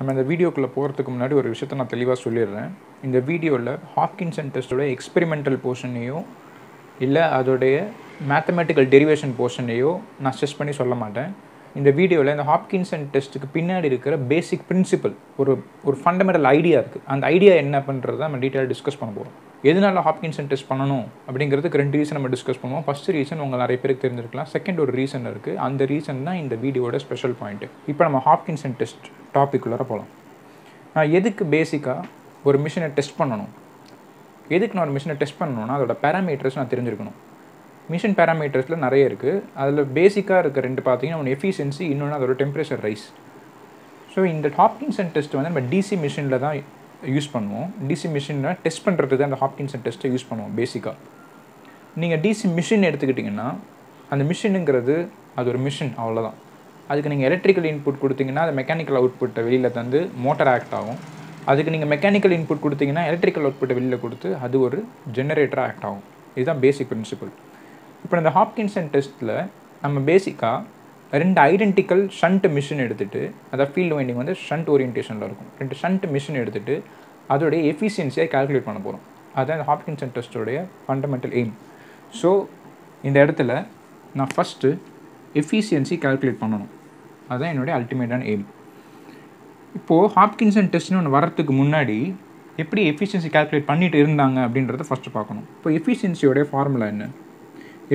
நம்ம இந்த வீடியோக்குள்ளே போகிறதுக்கு முன்னாடி ஒரு விஷயத்த நான் தெளிவாக சொல்லிடுறேன். இந்த வீடியோவில் ஹாப்கின்சன் டெஸ்ட்டோட எக்ஸ்பெரிமெண்டல் போர்ஷனையோ இல்லை அதோடைய மேத்தமெட்டிக்கல் டெரிவேஷன் போர்ஷனையோ நான் ஸ்ட்ரெஸ் பண்ணி சொல்ல மாட்டேன். இந்த வீடியோவில் இந்த ஹாப்கின்சன் டெஸ்ட்டுக்கு பின்னாடி இருக்கிற பேசிக் பிரின்சிபல் ஒரு ஒரு ஃபண்டமெண்டல் ஐடியா இருக்குது அந்த ஐடியா என்ன பண்ணுறத நம்ம டீட்டெயில் டிஸ்கஸ் பண்ண போகிறோம் எதனால் ஹாப்கின்சன் டெஸ்ட் பண்ணணும் அப்படிங்கிறதுக்கு ரெண்டு ரீசன் நம்ம டிஸ்கஸ் பண்ணுவோம். ஃபர்ஸ்ட் ரீசன் உங்கள் நிறைய பேருக்கு தெரிஞ்சிருக்கலாம். செகண்ட் ஒரு ரீசன் இருக்குது அந்த ரீசன் தான் இந்த வீடியோட ஸ்பெஷல் பாயிண்ட்டு இப்போ நம்ம ஹாப்கின்சன் டெஸ்ட் டாபிக் உள்ளார போகலாம் நான் எதுக்கு பேசிக்காக ஒரு மிஷினை டெஸ்ட் பண்ணணும்? எதுக்கு நான் ஒரு மிஷினை டெஸ்ட் பண்ணணும்னா அதோட பேராமீட்டர்ஸ் நான் தெரிஞ்சிருக்கணும். மிஷின் பேராமீட்டர்ஸில் நிறைய இருக்குது அதில் பேசிக்காக இருக்க ரெண்டு பார்த்தீங்கன்னா ஒன்று எஃபிஷியன்சி இன்னொன்று அதோட டெம்பரேச்சர் ரைஸ் ஸோ இந்த ஹாப்கின்சன் டெஸ்ட் வந்து நம்ம டிசி மிஷினில் தான் யூஸ் பண்ணுவோம். டிசி மிஷினில் டெஸ்ட் பண்ணுறதுக்கு தான் அந்த ஹாப்கின்சன் டெஸ்ட்டை யூஸ் பண்ணுவோம் பேசிக்காக நீங்கள் டிசி மிஷின் எடுத்துக்கிட்டிங்கன்னா அந்த மிஷினுங்கிறது அது ஒரு மிஷின் அவ்வளோதான் அதுக்கு நீங்கள் எலக்ட்ரிக்கல் இன்புட் கொடுத்தீங்கன்னா அது மெக்கானிக்கல் அவுட்புட்டை வெளியில் தந்து மோட்டர் ஆக்ட் ஆகும். அதுக்கு நீங்கள் மெக்கானிக்கல் இன்புட் கொடுத்தீங்கன்னா எலக்ட்ரிக்கல் அவுட்புட்டை வெளியில் கொடுத்து அது ஒரு ஜெனரேட்டராக ஆக்ட் ஆகும். இதுதான் பேசிக் பிரின்சிபல் இப்போ இந்த ஹாப்கின்சன் டெஸ்ட்டில் நம்ம பேசிக்காக ரெண்டு ஐடென்டிக்கல் ஷண்ட் மிஷின் எடுத்துகிட்டு அதாவது ஃபீல்டு வைண்டிங் வந்து ஷண்ட் ஓரியன்டேஷனில் இருக்கும். ரெண்டு ஷண்ட் மிஷின் எடுத்துகிட்டு அதோடைய எஃபிஷியன்சியை கால்குலேட் பண்ண போகிறோம் அதுதான் இந்த ஹாப்கின்சன் டெஸ்ட்டோடைய ஃபண்டமெண்டல் எய்ம் ஸோ இந்த இடத்துல நான் ஃபஸ்ட்டு எஃபிஷியன்சி கால்குலேட் பண்ணணும். அதுதான் என்னுடைய அல்டிமேட்டான எய்ம் இப்போது ஹாப்கின்சன் டெஸ்ட்னு ஒன்று வரத்துக்கு முன்னாடி எப்படி எஃபிஷியன்சி கால்குலேட் பண்ணிட்டு இருந்தாங்க அப்படின்றத ஃபஸ்ட்டு பார்க்கணும். இப்போ எஃபிஷியன்சியோடைய ஃபார்முலா என்ன?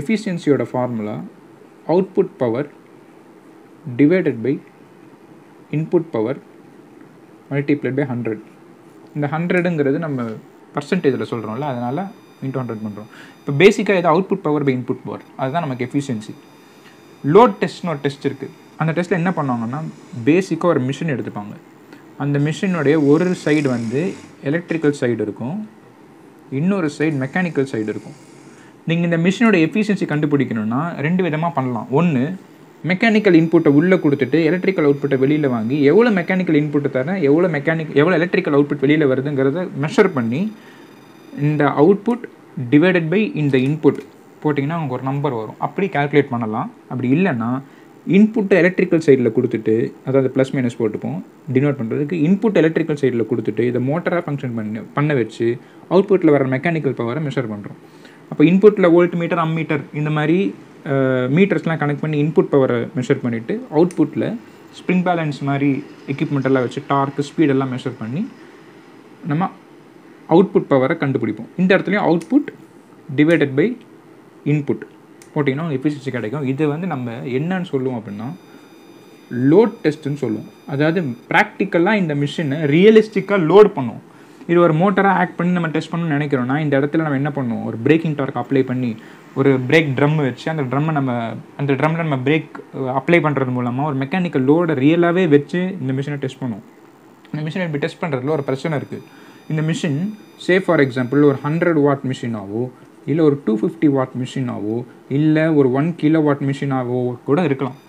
எஃபிஷியன்சியோட formula output power divided by input power multiplied by hundred இந்த ஹண்ட்ரடுங்கிறது நம்ம பர்சன்டேஜில் சொல்கிறோம்ல அதனால் இன்ட்டு ஹண்ட்ரட் பண்ணுறோம் இப்போ பேசிக்காக எது output power by input power அதுதான் நமக்கு எஃபிஷியன்சி லோட் டெஸ்ட்னு ஒரு டெஸ்ட் இருக்குது அந்த டெஸ்ட்டில் என்ன பண்ணுவாங்கன்னா பேசிக்காக ஒரு மிஷின் எடுத்துப்பாங்க. அந்த மிஷினுடைய ஒரு சைடு வந்து எலக்ட்ரிக்கல் சைடு இருக்கும். இன்னொரு சைடு மெக்கானிக்கல் சைடு இருக்கும். நீங்கள் இந்த மிஷினோட எஃபிஷியன்சி கண்டுபிடிக்கணும்னா ரெண்டு விதமாக பண்ணலாம். ஒன்று மெக்கானிக்கல் இன்புட்டை உள்ளே கொடுத்துட்டு எலக்ட்ரிக்கல் அவுட்புட்டை வெளியில் வாங்கி எவ்வளோ மெக்கானிக்கல் இன்புட்டை தரேன் எவ்வளோ மெக்கானிக் எவ்வளோ எலக்ட்ரிக்கல் அவுட்புட் வெளியில் வருதுங்கிறத மெஷர் பண்ணி இந்த அவுட்புட் டிவைடட் பை இந்த இன்புட் போட்டிங்கன்னா அவங்க ஒரு நம்பர் வரும். அப்படி கால்குலேட் பண்ணலாம். அப்படி இல்லைன்னா இன்புட்டை எலக்ட்ரிக்கல் சைடில் கொடுத்துட்டு அதாவது ப்ளஸ் மைனஸ் போட்டுப்போம். டினோட் பண்ணுறதுக்கு இன்புட் எலக்ட்ரிக்கல் சைடில் கொடுத்துட்டு இதை மோட்டராக ஃபங்க்ஷன் பண்ணி பண்ண வச்சு அவுட்புட்டில் வர மெக்கானிக்கல் பவரை மெஷர் பண்ணுறோம் அப்போ இன்புட்டில் வோல்ட் மீட்டர் அம் மீட்டர் இந்த மாதிரி மீட்டர்ஸ்லாம் கனெக்ட் பண்ணி இன்புட் பவரை மெஷர் பண்ணிவிட்டு அவுட்புட்டில் ஸ்ப்ரிங் பேலன்ஸ் மாதிரி எக்யூப்மெண்ட் எல்லாம் வச்சு டார்க்கு ஸ்பீடெல்லாம் மெஷர் பண்ணி நம்ம அவுட்புட் பவரை கண்டுபிடிப்போம். இந்த இடத்துலையும் அவுட்புட் டிவைடட் பை இன்புட் போட்டிங்கன்னா எஃபிஷியன்சி கிடைக்கும். இது வந்து நம்ம என்னன்னு சொல்லுவோம் அப்படின்னா லோட் டெஸ்ட்டுன்னு சொல்லுவோம். அதாவது ப்ராக்டிக்கலாக இந்த மிஷினை ரியலிஸ்டிக்காக லோட் பண்ணுவோம் இது ஒரு மோட்டராக ஆக்ட் பண்ணி நம்ம டெஸ்ட் பண்ணணும்னு நினைக்கிறோம்னா இந்த இடத்துல நம்ம என்ன பண்ணுவோம்? ஒரு பிரேக்கிங் டார்க் அப்ளை பண்ணி ஒரு பிரேக் ட்ரம் வச்சு அந்த ட்ரம்மை நம்ம அந்த ட்ரம்மில் நம்ம பிரேக் அப்ளை பண்ணுறது மூலமாக ஒரு மெக்கானிக்கல் லோடை ரியலாகவே வச்சு இந்த மிஷினை டெஸ்ட் பண்ணுவோம். இந்த மிஷினை இப்படி டெஸ்ட் பண்ணுறதுல ஒரு பிரச்சனை இருக்குது இந்த மிஷின் சே ஃபார் எக்ஸாம்பிள் ஒரு ஹண்ட்ரட் வாட் மிஷினாவோ இல்லை ஒரு டூ ஃபிஃப்டி வாட் மிஷினாவோ இல்லை ஒரு ஒன் கிலோ வாட் மிஷினாவோ கூட இருக்கலாம்.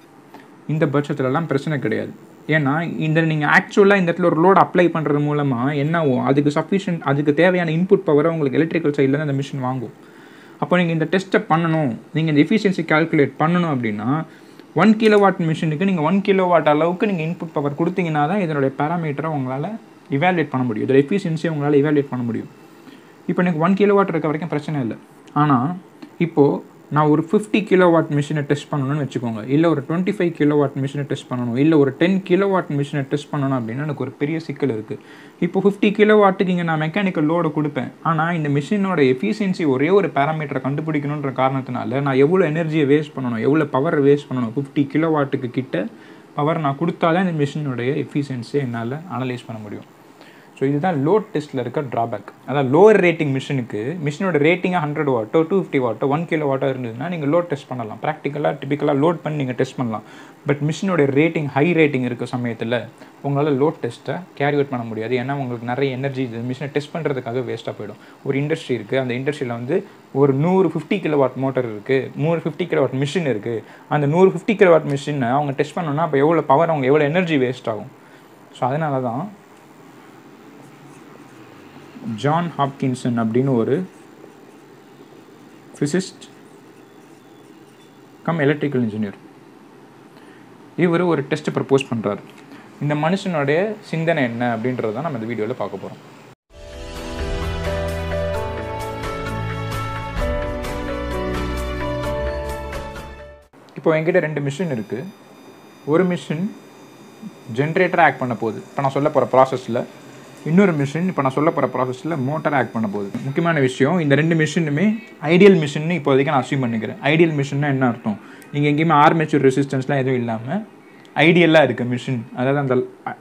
இந்த பட்சத்துலலாம் பிரச்சனை கிடையாது. ஏன்னா இந்த நீங்கள் ஆக்சுவலாக இந்த இடத்துல ஒரு லோட் அப்ளை பண்ணுறது மூலமாக என்னவோ அதுக்கு சஃபிஷியன்ட் அதுக்கு தேவையான இன்புட் பவரை உங்களுக்கு எலக்ட்ரிக்கல் சைடில் அந்த மிஷின் வாங்கும். அப்போ நீங்கள் இந்த டெஸ்ட்டை பண்ணணும் நீங்கள் இந்த எஃபிஷியன்சி கால்குலேட் பண்ணணும் அப்படின்னா ஒன் கிலோ வாட் மிஷினுக்கு நீங்கள் ஒன் கிலோ வாட் அளவுக்கு நீங்கள் இன்புட் பவர் கொடுத்தீங்கன்னா தான் இதனுடைய பேராமீட்டரை உங்களால் இவாலுவேட் பண்ண முடியும். இதோட எஃபிஷியன்சியை உங்களால் இவாலுவேட் பண்ண முடியும். இப்போ எனக்கு ஒன் கிலோவாட் இருக்க வரைக்கும் பிரச்சனை இல்லை. ஆனால் இப்போது நான் ஒரு ஃபிஃப்டி கிலோ வாட் மிஷினை டெஸ்ட் பண்ணணும்னு வச்சுக்கோங்க. இல்லை ஒரு டுவெண்ட்டி ஃபைவ் கிலோ வாட் மிஷினை டெஸ்ட் பண்ணணும். இல்லை ஒரு டென் கிலோ வாட் மிஷினை டெஸ்ட் பண்ணணும் அப்படின்னா எனக்கு ஒரு பெரிய சிக்கல் இருக்குது இப்போ ஃபிஃப்டி கிலோ வாட்டுக்கு இங்கே நான் மெக்கானிக்கல் லோடு கொடுப்பேன். ஆனால் இந்த மிஷினோட எஃபிஷியன்சி ஒரே ஒரு பேராமீட்டரை கண்டுபிடிக்கணுன்ற காரணத்தினால நான் எவ்வளோ எனர்ஜியை வேஸ்ட் பண்ணணும் எவ்வளோ பவரை வேஸ்ட் பண்ணணும் ஃபிஃப்டி கிலோ வாட்டுக்கு கிட்ட பவர் நான் கொடுத்தாதான் இந்த மிஷினுடைய எஃபிஷியன்சியை என்னால் அனலைஸ் பண்ண முடியும். ஸோ இதுதான் லோட் டெஸ்ட்டில் இருக்க ட்ராபேக் அதாவது லோவர் ரேட்டிங் மிஷினுக்கு மிஷினோட ரேட்டிங்காக ஹண்ட்ரட் வாட்டோ டூ ஃபிஃப்டி வாட்டோ ஒன் கிலோ வாட்டோ இருந்ததுன்னா நீங்கள் லோட் டெஸ்ட் பண்ணலாம். ப்ராக்டிக்கலாக டிபிக்கலாக லோட் பண்ணி நீங்கள் டெஸ்ட் பண்ணலாம். பட் மிஷினோட ரேட்டிங் ஹை ரேட்டிங் இருக்க சமயத்தில் உங்களால் லோட் டெஸ்ட்டை கேரி அவுட் பண்ண முடியாது. ஏன்னா உங்களுக்கு நிறைய எனர்ஜி இது மிஷினை டெஸ்ட் பண்ணுறதுக்காக வேஸ்ட்டாக போயிடும். ஒரு இண்டஸ்ட்ரி இருக்குது அந்த இண்டஸ்ட்ரியில் வந்து ஒரு நூறு ஃபிஃப்டி கிலோ வாட் மோட்டர் இருக்குது நூறு ஃபிஃப்டி கிலோ வாட் மிஷின் இருக்குது அந்த நூறு ஃபிஃப்டி கிலோ வாட் மிஷினை அவங்க டெஸ்ட் பண்ணோன்னா அப்போ எவ்வளோ பவர் அவங்க எவ்வளோ எனர்ஜி வேஸ்ட் ஆகும். ஸோ அதனால தான் ஜான் ஹாப்கின்சன் அப்படின்னு ஒரு ஃபிசிஸ்ட் கம் எலக்ட்ரிக்கல் இன்ஜினியர் இவர் ஒரு டெஸ்ட் ப்ரப்போஸ் பண்ணுறாரு இந்த மனுஷனுடைய சிந்தனை என்ன அப்படின்றத தான் நம்ம இந்த வீடியோவில் பார்க்க போகிறோம் இப்போ என்கிட்ட ரெண்டு மிஷின் இருக்குது ஒரு மிஷின் ஜென்ரேட்டர் ஆக்ட் பண்ண போகுது. இப்போ நான் சொல்ல போகிற ப்ராசஸில் இன்னொரு மிஷின் இப்போ நான் சொல்ல போகிற ப்ராசஸில் மோட்டர் ஆக்ட் பண்ண போகுது. முக்கியமான விஷயம் இந்த ரெண்டு மிஷினுமே ஐடியல் மிஷின் இப்போதைக்கு நான் அசீவ் பண்ணிக்கிறேன். ஐடியல் மிஷின்னா என்ன அர்த்தம்? நீங்கள் எங்கேயுமே ஆர்மேச்சூர் ரெசிஸ்டன்ஸ்லாம் எதுவும் இல்லாமல் ஐடியலாக இருக்குது மிஷின் அதாவது அந்த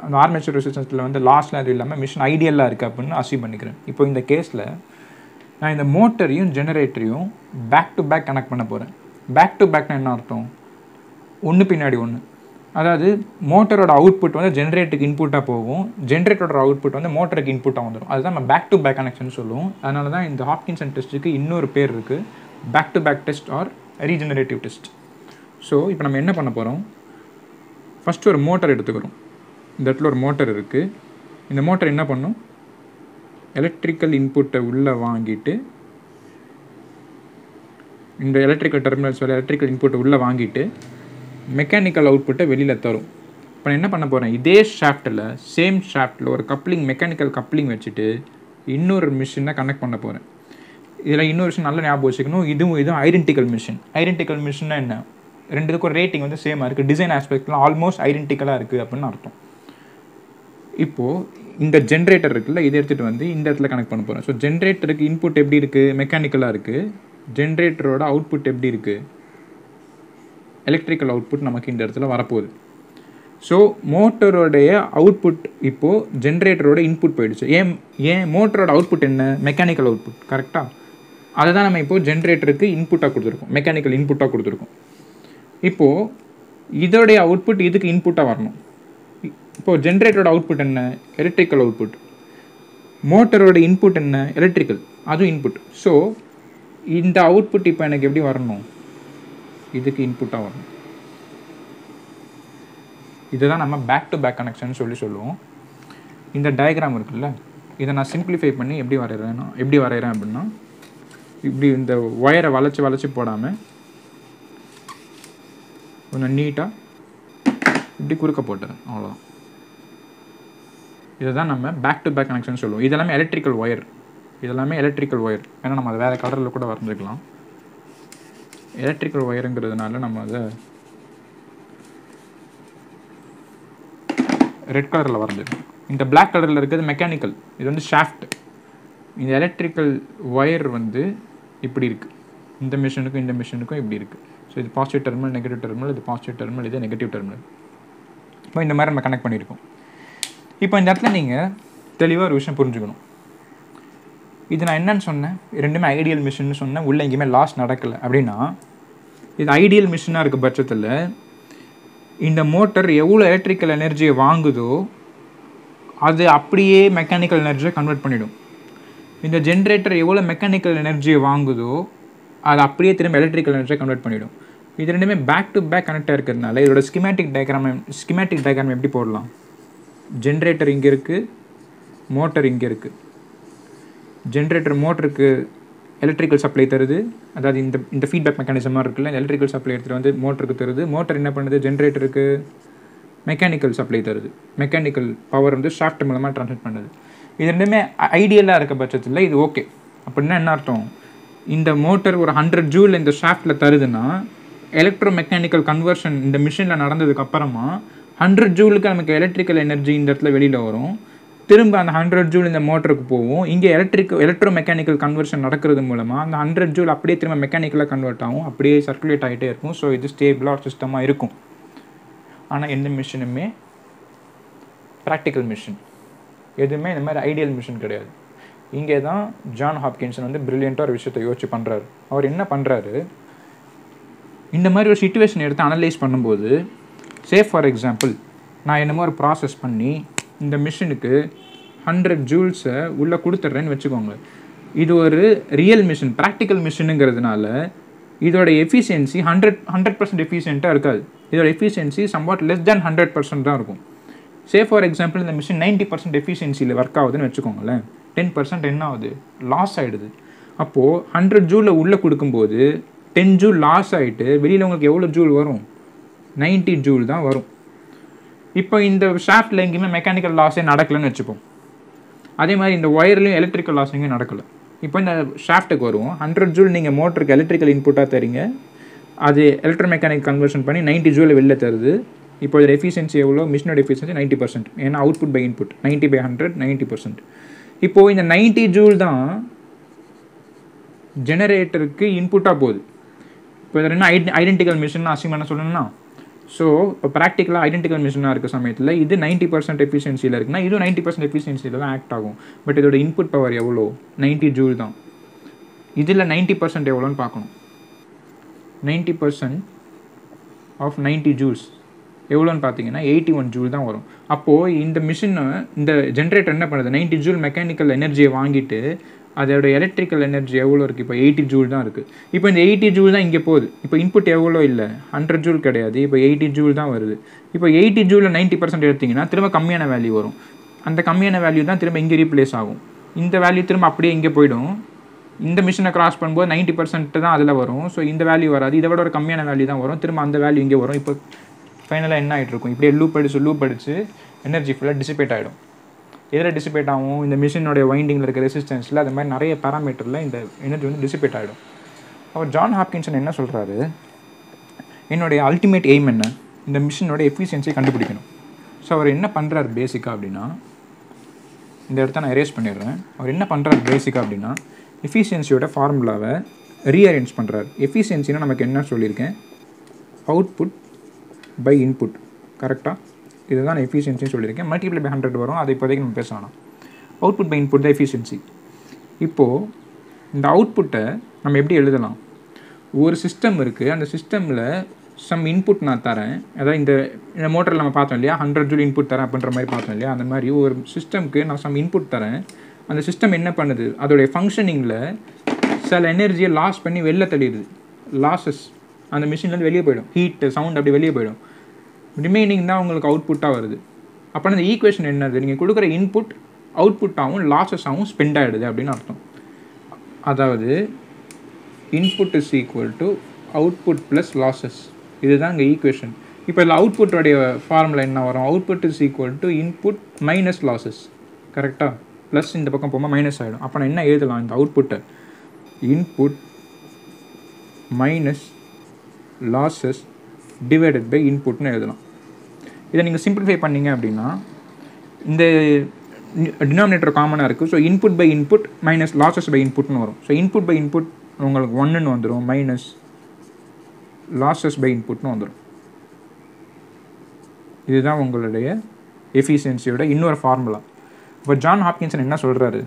அந்த ஆர்மேச்சர் ரெசிஸ்டன்ஸில் வந்து லாஸ்ட்லாம் எதுவும் இல்லாமல் மிஷின் ஐடியலாக இருக்குது அப்படின்னு அசீவ் பண்ணிக்கிறேன். இப்போ இந்த கேஸில் நான் இந்த மோட்டரையும் ஜெனரேட்டரையும் பேக் டு பேக் கனெக்ட் பண்ண போகிறேன் பேக் டு பேக்னா என்ன அர்த்தம்? ஒன்று பின்னாடி ஒன்று அதாவது மோட்டரோட அவுட்புட் வந்து ஜென்ரேட்டருக்கு இன்புட்டாக போகும். ஜென்ரேட்டரோட அவுட்புட் வந்து மோட்டருக்கு இன்புட்டாக வந்துடும் அதுதான் நம்ம பேக் டு பேக் கனெக்ஷன் சொல்லுவோம். அதனால தான் இந்த ஹாப்கின்சன் டெஸ்ட்டுக்கு இன்னொரு பேர் இருக்குது back to back test or regenerative test so இப்போ நம்ம என்ன பண்ண போகிறோம் ஃபஸ்ட்டு ஒரு மோட்டர் எடுத்துக்கிறோம். இந்த இடத்துல ஒரு மோட்டர் இருக்குது இந்த மோட்டர் என்ன பண்ணும்? எலக்ட்ரிக்கல் இன்புட்டை உள்ளே வாங்கிட்டு இந்த எலக்ட்ரிக்கல் டெர்மினல்ஸ் வேலை எலக்ட்ரிக்கல் இன்புட்டை உள்ளே வாங்கிட்டு மெக்கானிக்கல் அவுட்புட்டை வெளியில் தரும். இப்போ நான் என்ன பண்ண போகிறேன் இதே ஷாஃப்ட்டில் சேம் ஷாஃப்ட்டில் ஒரு கப்ளிங் மெக்கானிக்கல் கப்ளிங் வச்சுட்டு இன்னொரு மிஷினை கனெக்ட் பண்ண போகிறேன் இதில் இன்னொரு விஷயம் நல்ல ஞாபகம் வச்சுக்கணும். இதுவும் இதுவும் ஐடென்டிக்கல் மிஷின் ஐடென்டிக்கல் மிஷின்னா என்ன? ரெண்டுக்கும் ரேட்டிங் வந்து சேமாக இருக்குது டிசைன் ஆஸ்பெக்ட்லாம் ஆல்மோஸ்ட் ஐடென்டிக்கலாக இருக்குது அப்படின்னு அர்த்தம். இப்போது இந்த ஜென்ரேட்டர் இருக்குல்ல இதை எடுத்துகிட்டு வந்து இந்த இடத்துல கனெக்ட் பண்ண போகிறேன் ஸோ ஜென்ரேட்டருக்கு இன்புட் எப்படி இருக்குது மெக்கானிக்கலாக இருக்குது ஜென்ரேட்டரோட அவுட்புட் எப்படி இருக்குது எலக்ட்ரிக்கல் அவுட்புட் நமக்கு இந்த இடத்துல வரப்போகுது. ஸோ மோட்டரோடைய அவுட்புட் இப்போது ஜென்ரேட்டரோட இன்புட் போயிடுச்சு. ஏன் ஏன் மோட்டரோட அவுட்புட் என்ன? மெக்கானிக்கல் அவுட்புட் கரெக்டாக அதை தான் நம்ம இப்போது ஜென்ரேட்டருக்கு இன்புட்டாக கொடுத்துருக்கோம். மெக்கானிக்கல் இன்புட்டாக கொடுத்துருக்கோம். இப்போது இதோடைய அவுட்புட் இதுக்கு இன்புட்டாக வரணும். இப்போது ஜென்ரேட்டரோட அவுட்புட் என்ன? எலக்ட்ரிக்கல் அவுட்புட் மோட்டரோட இன்புட் என்ன? எலக்ட்ரிக்கல் அதுவும் இன்புட் ஸோ இந்த அவுட்புட் இப்போ எனக்கு எப்படி வரணும்? இதுக்கு இன்புட்டாக வரும். இதுதான் நம்ம பேக் டு பேக் கனெக்ஷன் சொல்லி சொல்லுவோம். இந்த டயக்ராம் இருக்குல்ல இதை நான் சிம்பிளிஃபை பண்ணி எப்படி வரைகிறேன்னா எப்படி வரைகிறேன் அப்படின்னா இப்படி இந்த ஒயரை வளைச்சி வளைச்சி போடாமல் கொஞ்சம் நீட்டாக இப்படி குறுக்க போட்டுறேன் அவ்வளோதான் இதை தான் நம்ம பேக் டு பேக் கனெக்ஷன் சொல்லுவோம். இதெல்லாமே எலக்ட்ரிக்கல் ஒயர் இதெல்லாமே எலக்ட்ரிக்கல் ஒயர் ஏன்னா நம்ம அதை வேறு கலரில் கூட வரைஞ்சிக்கலாம் எலக்ட்ரிக்கல் ஒயருங்கிறதுனால நம்ம அதை ரெட் கலரில் வரைஞ்சிருக்கோம் இந்த பிளாக் கலரில் இருக்கிறது மெக்கானிக்கல் இது வந்து ஷாஃப்ட் இந்த எலக்ட்ரிக்கல் ஒயர் வந்து இப்படி இருக்குது இந்த மிஷினுக்கும் இந்த மிஷினுக்கும் இப்படி இருக்குது ஸோ இது பாசிட்டிவ் டெர்மினல் நெகட்டிவ் டெர்மினல் இது பாசிட்டிவ் டெர்மினல் இது நெகட்டிவ் டெர்மினல் இப்போ இந்த மாதிரி நம்ம கனெக்ட் பண்ணியிருக்கோம். இப்போ இந்த இடத்துல நீங்கள் தெளிவாக ஒரு விஷயம் புரிஞ்சுக்கணும். இது நான் என்னன்னு சொன்னேன்? ரெண்டுமே ஐடியல் மிஷின்னு சொன்னேன். உள்ளே எங்கேயுமே லாஸ் நடக்கலை. அப்படின்னா இது ஐடியல் மிஷினாக இருக்க பட்சத்தில் இந்த மோட்டர் எவ்வளோ எலக்ட்ரிக்கல் எனர்ஜியை வாங்குதோ அது அப்படியே மெக்கானிக்கல் எனர்ஜியை கன்வெர்ட் பண்ணிடும். இந்த ஜென்ரேட்டர் எவ்வளோ மெக்கானிக்கல் எனர்ஜியை வாங்குதோ அது அப்படியே திரும்ப எலக்ட்ரிக்கல் எனர்ஜியை கன்வெர்ட் பண்ணிடும். இது ரெண்டுமே பேக் டு பேக் கனெக்டாக இருக்கிறதுனால இதோட ஸ்கிமேட்டிக் டயக்ராம் ஸ்கிமேட்டிக் டயக்ராம் எப்படி போடலாம்? ஜென்ரேட்டர் இங்கே இருக்குது மோட்டர் இங்கே இருக்குது ஜென்ரேட்டர் மோட்டருக்கு எலக்ட்ரிக்கல் சப்ளை தருது. அதாவது இந்த இந்த ஃபீட்பேக் மெக்கானிசமாக இருக்குல்ல எலக்ட்ரிக்கல் சப்ளை எடுத்துகிட்டு வந்து மோட்டருக்கு தருது. மோட்டர் என்ன பண்ணுது? ஜென்ரேட்டருக்கு மெக்கானிக்கல் சப்ளை தருது. மெக்கானிக்கல் பவர் வந்து ஷாஃப்ட் மூலமாக ட்ரான்ஸ்மிட் பண்ணுது. இது ரெண்டுமே ஐடியலாக இருக்க பட்சத்தில் இது ஓகே அப்படின்னா என்ன அர்த்தம்? இந்த மோட்டர் ஒரு ஹண்ட்ரட் ஜூல் இந்த ஷாஃப்ட்டில் தருதுன்னா எலக்ட்ரோ மெக்கானிக்கல் கன்வர்ஷன் இந்த மிஷினில் நடந்ததுக்கு அப்புறமா ஹண்ட்ரட் ஜூலுக்கு நமக்கு எலக்ட்ரிக்கல் எனர்ஜி இந்த இடத்துல வெளியில் வரும். திரும்ப அந்த ஹண்ட்ரட் ஜூல் இந்த மோட்டருக்கு போகும் இங்கே எலக்ட்ரிக் எலக்ட்ரோ மெக்கானிக்கல் கன்வர்ஷன் நடக்கிறது மூலமாக அந்த ஹண்ட்ரட் ஜூல் அப்படியே திரும்ப மெக்கானிக்கலாக கன்வெர்ட் ஆகும். அப்படியே சர்க்குலேட் ஆகிட்டே இருக்கும். ஸோ இது ஸ்டேபிளாக சிஸ்டமாக இருக்கும். ஆனால் எந்த மிஷினுமே ப்ராக்டிக்கல் மிஷின் எதுவுமே இந்த மாதிரி ஐடியல் மிஷின் கிடையாது. இங்கே தான் ஜான் ஹாப்கின்சன் வந்து ப்ரில்லியண்ட்டாக ஒரு விஷயத்தை யோசிச்சு பண்ணுறாரு அவர் என்ன பண்ணுறாரு இந்த மாதிரி ஒரு சுச்சுவேஷன் எடுத்து அனலைஸ் பண்ணும்போது சே ஃபார் எக்ஸாம்பிள் நான் என்னமோ ஒரு ப்ராசஸ் பண்ணி இந்த மிஷினுக்கு ஹண்ட்ரட் ஜூல்ஸை உள்ளே கொடுத்துட்றேன்னு வச்சுக்கோங்க. இது ஒரு ரியல் மிஷின் ப்ராக்டிக்கல் மிஷினுங்கிறதுனால இதோட எஃபிஷியன்சி ஹண்ட்ரட் ஹண்ட்ரட் பர்சன்ட் எஃபிஷியண்ட்டாக இருக்காது. இதோட efficiency somewhat less than hundred percent தான் இருக்கும். சே ஃபார் எக்ஸாம்பிள் இந்த மிஷின் நைன்ட்டி பர்சன்ட் எஃபிஷியன்சியில் ஒர்க் ஆகுதுன்னு வச்சுக்கோங்களேன். டென் பர்சன்ட் என்ன ஆகுது? லாஸ் ஆகிடுது அப்போது ஹண்ட்ரட் ஜூலில் உள்ளே கொடுக்கும்போது டென் ஜூல் லாஸ் ஆகிட்டு வெளியில் உங்களுக்கு எவ்வளோ ஜூல் வரும்? நைன்ட்டி ஜூல் தான் வரும். இப்போ இந்த ஷாஃப்டில் எங்கேயுமே மெக்கானிக்கல் லாஸே நடக்கலைன்னு வச்சுப்போம். அதே மாதிரி இந்த ஒயர்லையும் எலக்ட்ரிக்கல் லாஸ் எங்கேயும் நடக்கலை. இப்போ இந்த ஷாஃப்ட்டுக்கு வருவோம். ஹண்ட்ரட் ஜூல் நீங்கள் மோட்டருக்கு எலக்ட்ரிக்கல் இன்புட்டாக தரீங்க அது எலக்ட்ரோ மெக்கானிக் கன்வர்ஷன் பண்ணி நைன்ட்டி ஜூவில் வெளில தருது. இப்போ இதில் எஃபிஷியன்சி எவ்வளோ? மிஷினோட எஃபிஷியன்சி நைன்ட்டி பர்சன்ட் ஏன்னா output by input ninety by hundred ninety percent இப்போது இந்த நைன்ட்டி ஜூல் தான் ஜெனரேட்டருக்கு இன்புட்டாக போகுது. இப்போ இதில் என்ன ஐடென்டிக்கல் மிஷின் அசிம் என்ன சொல்லணும்னா ஸோ இப்போ ப்ராக்டிக்கலாக ஐடென்டிக்கல் மிஷினாக இருக்க சமயத்தில் இது நைன்ட்டி பர்சன்ட் எஃபிஷியன்சியில் இருக்குன்னா இதுவும் நைன்ட்டி பர்சன்ட் எஃபிஷியன்சியில் தான் ஆக்ட் ஆகும். பட் இதோட இன்புட் பவர் எவ்வளோ? நைன்ட்டி ஜூல் தான். இதில் நைன்ட்டி பர்சன்ட் எவ்வளோன்னு பார்க்கணும். Ninety percent of ninety joules எவ்வளோன்னு பார்த்தீங்கன்னா எயிட்டி ஒன் ஜூல் தான் வரும். அப்போது இந்த மிஷினை இந்த ஜென்ரேட்டர் என்ன பண்ணுது? நைன்ட்டி ஜூல் மெக்கானிக்கல் எனர்ஜியை வாங்கிட்டு அதோட எலக்ட்ரிக்கல் எனர்ஜி எவ்வளோ இருக்குது இப்போ எயிட்டி ஜூல் தான் இருக்குது இப்போ இந்த எயிட்டி ஜூல் தான் இங்கே போகுது. இப்போ இன்புட் எவ்வளோ இல்லை? ஹண்ட்ரட் ஜூல் கிடையாது. இப்போ எயிட்டி ஜூல் தான் வருது. இப்போ எயிட்டி ஜூலில் நைன்ட்டி பர்சன்ட் எடுத்திங்கன்னா திரும்ப கம்மியான வேல்யூ வரும். அந்த கம்மியான வேல்யூ தான் திரும்ப இங்கே ரீப்ளேஸ் ஆகும். இந்த வேல்யூ திரும்ப அப்படியே இங்கே போயிடும். இந்த மிஷினை கிராஸ் பண்ணும்போது நைன்ட்டி பர்சன்ட் தான் அதில் வரும். ஸோ இந்த வேல்யூ வராது. இதை விட ஒரு கம்மியான வேல்யூ தான் வரும். திரும்ப அந்த வேல்யூ இங்கே வரும். இப்போ ஃபைனலாக என்ன ஆகிட்டு இருக்கும்? இப்படியே லூப் அடிச்சு லூப் அடிச்சு எனர்ஜி ஃபுல்லாக டிசிபேட் ஆகிடும் எதில் டிசிபேட் ஆகும். இந்த மிஷினோடைய வைண்டிங்கில் இருக்க ரெசிஸ்டன்ஸில் அது மாதிரி நிறைய பேராமீட்டரில் இந்த எனர்ஜி வந்து டிசிபேட் ஆகிடும் அவர் ஜான் ஹாப்கின்சன் என்ன சொல்கிறாரு என்னுடைய அல்டிமேட் எய்ம் என்ன? இந்த மிஷினோட எஃபிஷியன்சியை கண்டுபிடிக்கணும். ஸோ அவர் என்ன பண்ணுறாரு பேசிக்காக அப்படின்னா இந்த இடத்த நான் எரேஸ் பண்ணிடுறேன். அவர் என்ன பண்ணுறாரு பேசிக்காக அப்படின்னா எஃபிஷியன்சியோட ஃபார்முலாவை ரீஅரேஞ்ச் பண்ணுறாரு எஃபிஷியன்சினா நமக்கு என்ன சொல்லியிருக்கேன்? அவுட்புட் பை இன்புட் கரெக்டாக இதுதான் எஃபிஷியன்சின்னு சொல்லியிருக்கேன். மல்டிப்ளை பை ஹண்ட்ரட் வரும். அதை இப்போதைக்கு நம்ம பேச வேணாம் அவுட்புட் பை இன்புட் தான் எஃபிஷியன்சி இப்போது இந்த அவுட்புட்டை நம்ம எப்படி எழுதலாம்? ஒரு சிஸ்டம் இருக்குது அந்த சிஸ்டமில் சம் இன்புட் நான் தரேன். அதாவது இந்த இந்த மோட்டரில் நம்ம பார்த்தோம் இல்லையா? ஹண்ட்ரட் ஜூல் இன்புட் தரேன் அப்படின்ற மாதிரி பார்த்தோம் இல்லையா? அந்த மாதிரி ஒரு சிஸ்டம்க்கு நான் சம் இன்புட் தரேன். அந்த சிஸ்டம் என்ன பண்ணுது? அதோடைய ஃபங்க்ஷனிங்கில் சில எனர்ஜியை லாஸ் பண்ணி வெளில தள்ளிடுது. லாஸஸ் அந்த மிஷின்லேருந்து வெளியே போயிடும். ஹீட்டு சவுண்ட் அப்படி வெளியே போயிடும். ரிமைனிங் தான் உங்களுக்கு அவுட்புட்டாக வருது. அப்போ அந்த ஈக்குவேஷன் என்னது? நீங்கள் கொடுக்குற இன்புட் அவுட்புட்டாகவும் லாஸஸாகவும் ஸ்பெண்ட் ஆகிடுது அப்படின்னு அர்த்தம். அதாவது input is equal to output plus losses இதுதான் இங்கே ஈக்குவேஷன் இப்போ இதில் அவுட்புட்டோடைய ஃபார்முலா என்ன வரும்? Output is equal to input minus losses கரெக்டாக ப்ளஸ் இந்த பக்கம் போகும்போது மைனஸ் ஆகிடும் அப்போ நான் என்ன எழுதலாம் இந்த அவுட்புட்டை input minus losses divided by இன்புட்னு எழுதலாம். இதை நீங்கள் சிம்பிளிஃபை பண்ணீங்க அப்படின்னா இந்த டினாமினேட்டர் காமனாக இருக்குது so input by input minus losses by இன்புட்னு வரும். ஸோ இன்புட் பை இன்புட் உங்களுக்கு ஒன்றுன்னு வந்துடும் மைனஸ் லாஸஸ் பை இன்புட்னு வந்துடும் இதுதான் உங்களுடைய எஃபிஷியன்சியோட இன்னொரு ஃபார்முலா இப்போ ஜான் ஹாப்கின்சன் என்ன சொல்கிறாரு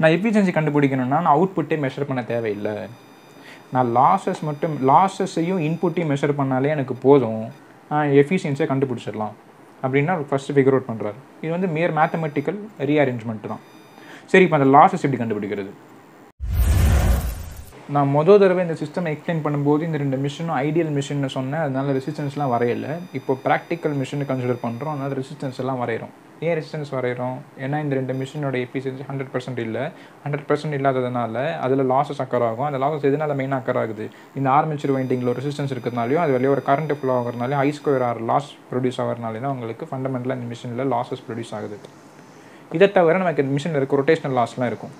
நான் எஃபிஷியன்சி கண்டுபிடிக்கணும்னா நான் அவுட்புட்டே மெஷர் பண்ண தேவையில்லை. நான் லாஸஸ் மட்டும் லாஸஸையும் இன்புட்டையும் மெஷர் பண்ணாலே எனக்கு போதும். நான் எஃபிஷியன்சியை கண்டுபிடிச்சிடலாம். அப்படின்னா ஃபஸ்ட்டு ஃபிகர் அவுட் பண்ணுறாரு இது வந்து மியர் மேத்தமெட்டிக்கல் ரீஅரேஞ்ச்மெண்ட் தான். சரி இப்போ அந்த லாஸஸ் எப்படி கண்டுபிடிக்கிறது? நான் மொதல் தடவை இந்த சிஸ்டம் எக்ஸ்பிளைன் பண்ணும்போது இந்த ரெண்டு மிஷினும் ஐடியல் மிஷின்னு சொன்னேன். அதனால ரெசிஸ்டன்ஸ்லாம் வரையலை. இப்போ ப்ராக்டிக்கல் மிஷின் கன்சிடர் பண்ணுறோம் அதனால் ரெசிஸ்டன்ஸ் எல்லாம் வரைகிறோம் ஏன் ரெசிஸ்டன்ஸ் வரைகிறோம் ஏன்னா இந்த ரெண்டு மிஷினோட எஃபிஷியன்சி ஹண்ட்ரட் பர்சன்ட் இல்லை. ஹண்ட்ரட் பர்சன்ட் இல்லாததுனால அதில் லாஸஸ் அக்கர் ஆகும். அந்த லாஸஸ் எதனால மெயின் அக்கர் ஆகுது? இந்த ஆர்மிச்சர் வைண்டிங்கில் ஒரு ரெசிஸ்டன்ஸ் இருக்கிறதுனாலையும் அது வெளியே ஒரு current full ஆகிறதுனாலையும் I square R loss produce ஆகிறதுனால தான் உங்களுக்கு ஃபண்டமெண்டலாக இந்த மிஷினில் லாஸஸ் ப்ரொடியூஸ் ஆகுது. இதை தவிர நமக்கு இந்த மிஷினில் இருக்க ரொட்டேஷனல் லாஸ்லாம் இருக்கும்.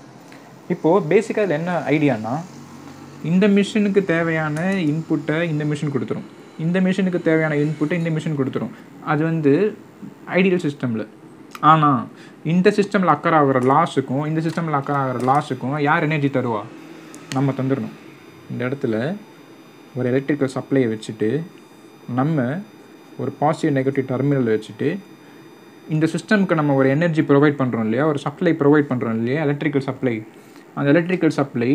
இப்போது பேசிக்காக இதில் என்ன ஐடியானா இந்த மிஷினுக்கு தேவையான இன்புட்டை இந்த மிஷின் கொடுத்துரும். இந்த மிஷினுக்கு தேவையான இன்புட்டை இந்த மிஷின் கொடுத்துரும். அது வந்து ஐடியல் சிஸ்டமில் ஆனால் இந்த சிஸ்டமில் அக்கர் ஆகிற லாஸுக்கும் இந்த சிஸ்டமில் அக்கர் ஆகிற லாஸுக்கும் யார் எனர்ஜி தருவா? நம்ம தந்துடணும் இந்த இடத்துல ஒரு எலக்ட்ரிக்கல் சப்ளையை வச்சுட்டு நம்ம ஒரு பாசிட்டிவ் நெகட்டிவ் டெர்மினல் வச்சுட்டு இந்த சிஸ்டம்க்கு நம்ம ஒரு எனர்ஜி ப்ரொவைட் பண்ணுறோம் இல்லையா? ஒரு சப்ளை ப்ரொவைட் பண்ணுறோம் இல்லையா? எலக்ட்ரிக்கல் சப்ளை அந்த எலக்ட்ரிக்கல் சப்ளை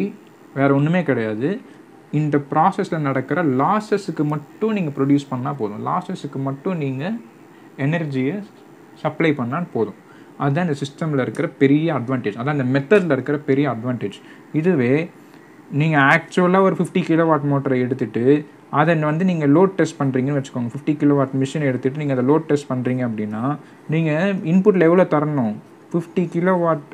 வேறு ஒன்றுமே கிடையாது. இந்த ப்ராசஸில் நடக்கிற லாஸஸுக்கு மட்டும் நீங்கள் ப்ரொடியூஸ் பண்ணால் போதும். லாஸஸுக்கு மட்டும் நீங்கள் எனர்ஜியை சப்ளை பண்ணால் போதும். அதுதான் இந்த சிஸ்டமில் இருக்கிற பெரிய அட்வான்டேஜ் அதான் இந்த மெத்தடில் இருக்கிற பெரிய அட்வான்டேஜ் இதுவே நீங்கள் ஆக்சுவலாக ஒரு ஃபிஃப்டி கிலோ வாட் மோட்டரை எடுத்துகிட்டு அதை வந்து நீங்கள் லோட் டெஸ்ட் பண்ணுறீங்கன்னு வச்சுக்கோங்க. ஃபிஃப்டி கிலோ வாட் எடுத்துகிட்டு நீங்கள் அதை லோட் டெஸ்ட் பண்ணுறீங்க அப்படின்னா நீங்கள் இன்புட்டில் எவ்வளோ தரணும். ஃபிஃப்டி கிலோ வாட்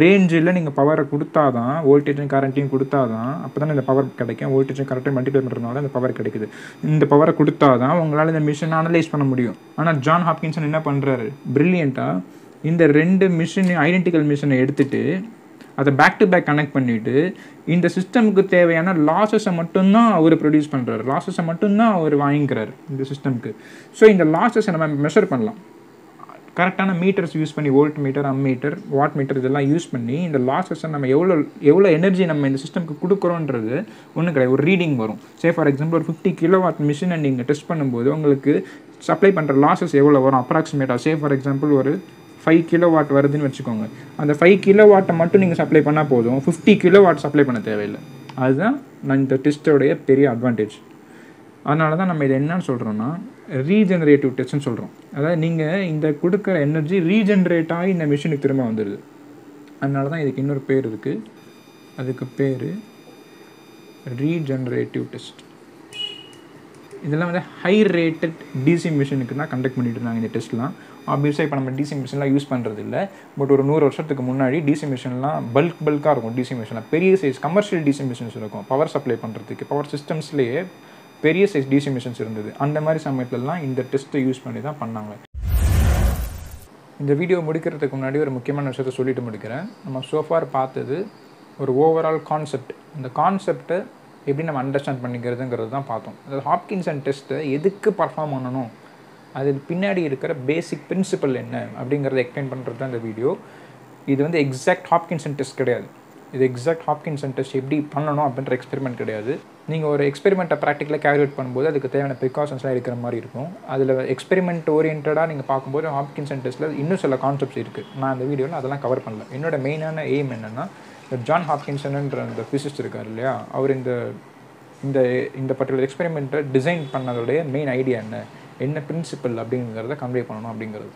ரேஞ்சில் நீங்கள் பவரை கொடுத்தா தான் வோல்டேஜும் கரண்ட்டையும் கொடுத்தா தான் அப்போ தான் இந்த பவர் கிடைக்கும். வோல்டேஜும் கரண்ட்டையும் மல்டிப்ளை பண்ணுறதுனால இந்த பவர் கிடைக்குது. இந்த பவரை கொடுத்தா தான் உங்களால் இந்த மிஷினை அனலைஸ் பண்ண முடியும். ஆனால் ஜான் ஹாப்கின்சன் என்ன பண்ணுறாரு ப்ரில்லியண்ட்டாக இந்த ரெண்டு மிஷின் ஐடென்டிக்கல் மிஷினை எடுத்துகிட்டு அதை பேக் டு பேக் கனெக்ட் பண்ணிவிட்டு இந்த சிஸ்டமுக்கு தேவையான லாஸஸை மட்டும்தான் அவர் ப்ரொடியூஸ் பண்ணுறாரு லாஸஸை மட்டும்தான் அவர் வாங்கிக்கிறார் இந்த சிஸ்டமுக்கு ஸோ இந்த லாஸஸை நம்ம மெஷர் பண்ணலாம். கரெக்டான மீட்டர்ஸ் யூஸ் பண்ணி volt meter ammeter watt meter இதெல்லாம் யூஸ் பண்ணி இந்த லாஸஸை நம்ம எவ்வளோ எவ்வளோ எனர்ஜி நம்ம இந்த சிஸ்டம்க்கு கொடுக்குறோன்றது ஒன்றும் கிடையாது. ஒரு ரீடிங் வரும். சே ஃபார் எக்ஸாம்பிள் ஒரு ஃபிஃப்டி கிலோ வாட் மிஷினை நீங்கள் டெஸ்ட் பண்ணும்போது உங்களுக்கு சப்ளை பண்ணுற லாஸஸ் எவ்வளோ வரும்? அப்ராக்சிமேட்டாக சே ஃபார் எக்ஸாம்பிள் ஒரு ஃபைவ் கிலோ வாட் வருதுன்னு வச்சுக்கோங்க. அந்த ஃபைவ் கிலோ வாட்டை மட்டும் நீங்கள் சப்ளை பண்ணால் போதும். ஃபிஃப்டி கிலோ வாட் சப்ளை பண்ண தேவையில்லை. அதுதான் நான் இந்த டெஸ்ட்டோடைய பெரிய அட்வான்டேஜ் அதனால தான் நம்ம இதை என்னன்னு சொல்கிறோன்னா ரீஜெனரேட்டிவ் டெஸ்ட்னு சொல்கிறோம் அதாவது நீங்கள் இந்த கொடுக்குற எனர்ஜி ரீஜென்ரேட் ஆகி இந்த மிஷினுக்கு திரும்ப வந்துடுது அதனால தான் இதுக்கு இன்னொரு பேர் இருக்குது அதுக்கு பேர் ரீஜெனரேட்டிவ் டெஸ்ட் இதெல்லாம் வந்து ஹை ரேட்டட் டிசி மிஷினுக்கு தான் கண்டக்ட் பண்ணிட்டு இருந்தாங்க இந்த டெஸ்ட்லாம் ஆப்வியஸாக இப்போ நம்ம டிசி மிஷின்லாம் யூஸ் பண்ணுறது இல்லை. பட் ஒரு நூறு வருஷத்துக்கு முன்னாடி டிசி மிஷின்லாம் பல்க் பல்காக இருக்கும். டிசி மிஷினில் பெரிய சைஸ் கமர்ஷியல் டிசி மிஷின்ஸ் இருக்கும். பவர் சப்ளை பண்ணுறதுக்கு பவர் சிஸ்டம்ஸ்லேயே பெரிய சைஸ் டிசி மிஷின்ஸ் இருந்தது. அந்த மாதிரி சமயத்துலலாம் இந்த டெஸ்ட்டை யூஸ் பண்ணி தான் பண்ணாங்க. இந்த வீடியோ முடிக்கிறதுக்கு முன்னாடி ஒரு முக்கியமான விஷயத்த சொல்லிட்டு முடிக்கிறேன். நம்ம சோஃபார் பார்த்தது ஒரு ஓவரால் கான்செப்ட் இந்த கான்செப்டை எப்படி நம்ம அண்டர்ஸ்டாண்ட் பண்ணிக்கிறதுங்கிறது தான் பார்த்தோம். அதாவது ஹாப்கின்ஸ் அண்ட் டெஸ்ட்டை எதுக்கு பர்ஃபார்ம் பண்ணணும்? அது பின்னாடி இருக்கிற பேசிக் பிரின்சிபல் என்ன? அப்படிங்கிறத எக்ஸ்பிளைன் பண்ணுறது தான் இந்த வீடியோ இது வந்து எக்ஸாக்ட் ஹாப்கின்சன் டெஸ்ட் கிடையாது. இது எக்ஸாக்ட் ஹாப்கின்சன் டெஸ்ட் எப்படி பண்ணணும் அப்படின்ற எக்ஸ்பெரிமெண்ட் கிடையாது. நீங்கள் ஒரு எக்ஸ்பெரிமெண்ட்டை ப்ராக்டிக்கலாக கேல்குலேட் பண்ணும்போது அதுக்கு தேவையான ப்ரிகாஷன்ஸ்லாம் இருக்கிற மாதிரி இருக்கும். அதில் எக்ஸ்பெரிமெண்ட் ஓரியன்டாக நீங்கள் பார்க்கும்போது ஹாப்கின்சன் டெஸ்ட்டில் இன்னும் சில கான்செப்ட்ஸ் இருக்குது நான் அந்த வீடியோவில் அதெல்லாம் கவர் பண்ணல. என்னோட மெயினான எய்ம் என்னென்னா ஜான் ஹாப்கின்சன்ன்ற அந்த ஃபிசிஸ்ட் இருக்கார் இல்லையா? அவர் இந்த இந்த இந்த பர்டிகுலர் எக்ஸ்பெரிமெண்ட்டை டிசைன் பண்ணதோடைய மெயின் ஐடியா என்ன? என்ன பிரின்சிபல் அப்படிங்கிறத கன்வே பண்ணணும் அப்படிங்கிறது.